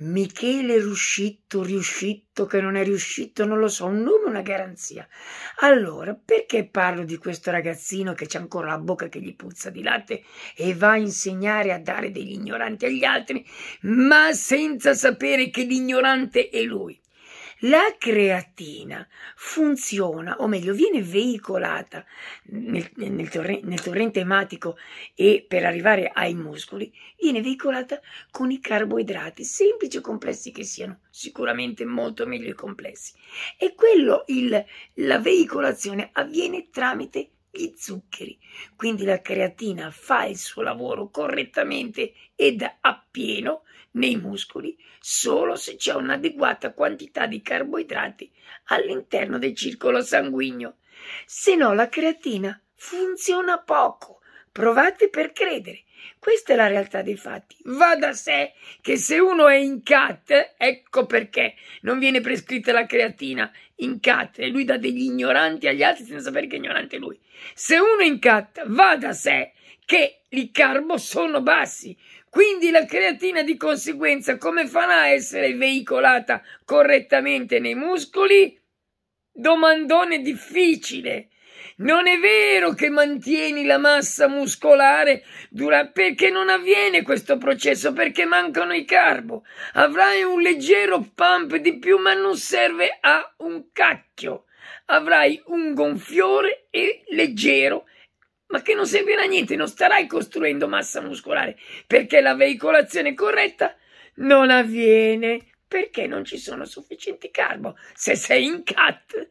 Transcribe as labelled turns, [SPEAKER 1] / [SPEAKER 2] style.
[SPEAKER 1] Michele Riuscito, riuscito che non è riuscito, non lo so, un nome, una garanzia. Allora, perché parlo di questo ragazzino che c'ha ancora la bocca che gli puzza di latte e va a insegnare a dare degli ignoranti agli altri, ma senza sapere che l'ignorante è lui? La creatina funziona, o meglio, viene veicolata nel, nel, torre, nel, torrente ematico e per arrivare ai muscoli, viene veicolata con i carboidrati, semplici o complessi che siano, sicuramente molto meglio i complessi. E quello, il, la veicolazione avviene tramite gli zuccheri. Quindi la creatina fa il suo lavoro correttamente ed appieno nei muscoli solo se c'è un'adeguata quantità di carboidrati all'interno del circolo sanguigno. Se no la creatina funziona poco. Provate per credere. Questa è la realtà dei fatti. Va da sé che se uno è in CAT, ecco perché non viene prescritta la creatina in CAT e lui dà degli ignoranti agli altri senza sapere che è ignorante lui. Se uno è in CAT, va da sé che i carbo sono bassi. Quindi la creatina di conseguenza come farà a essere veicolata correttamente nei muscoli? Domandone difficile. Non è vero che mantieni la massa muscolare perché non avviene questo processo, perché mancano i carbo. Avrai un leggero pump di più, ma non serve a un cacchio. Avrai un gonfiore e leggero ma che non servirà a niente, non starai costruendo massa muscolare, perché la veicolazione corretta non avviene, perché non ci sono sufficienti carbo. Se sei in cat,